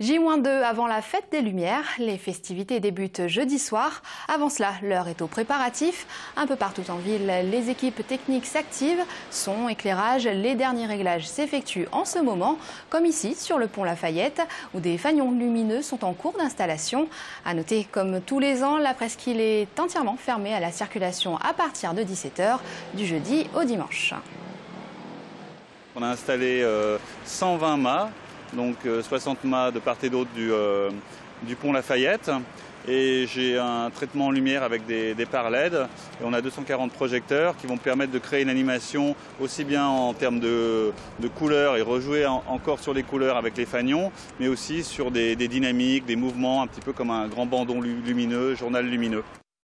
J-2 avant la fête des Lumières, les festivités débutent jeudi soir. Avant cela, l'heure est aux préparatifs. Un peu partout en ville, les équipes techniques s'activent. Son, éclairage, les derniers réglages s'effectuent en ce moment, comme ici sur le pont Lafayette, où des fanions lumineux sont en cours d'installation. À noter, comme tous les ans, la presqu'île est entièrement fermée à la circulation à partir de 17h, du jeudi au dimanche. On a installé 120 euh, mâts donc 60 euh, mâts de part et d'autre euh, du, pont Lafayette. Et j'ai un traitement en lumière avec des, des LED. Et on a 240 projecteurs qui vont permettre de créer une animation aussi bien en termes de, couleurs et rejouer encore sur les couleurs avec les fanions, mais aussi sur des, des dynamiques, des mouvements, un petit peu comme un grand bandon lumineux, journal lumineux.